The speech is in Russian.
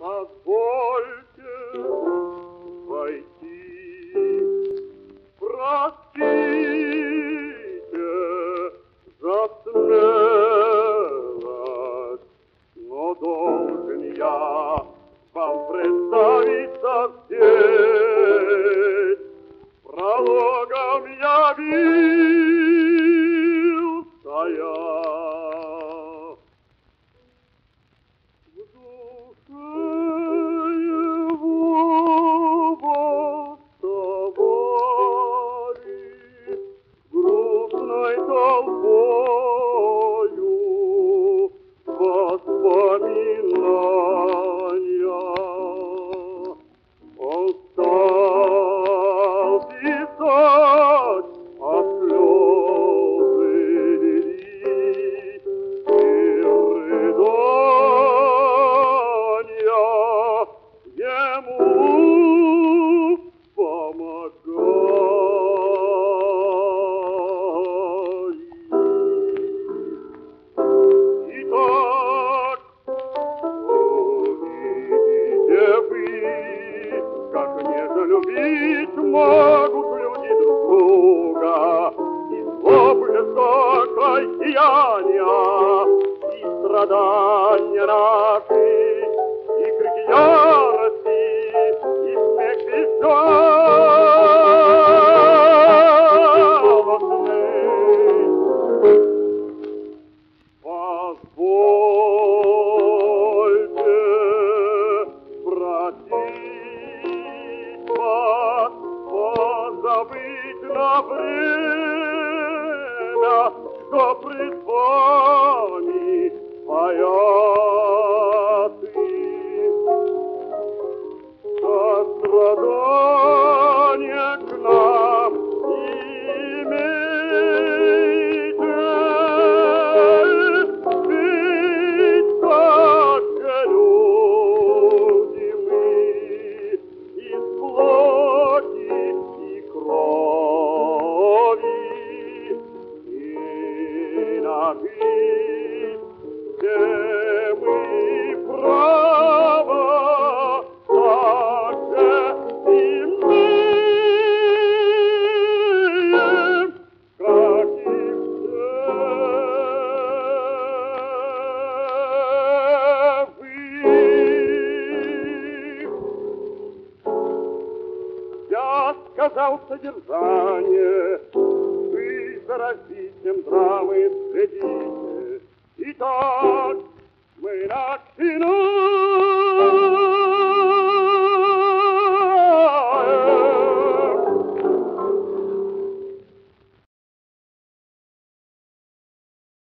Agora. страдання наші, и крик ярості, и смех безжалостний. Позвольте, братить вас, на время, что призвание. Oh. сказал содержание. Вы заразителем драмы следите. Итак, мы начинаем.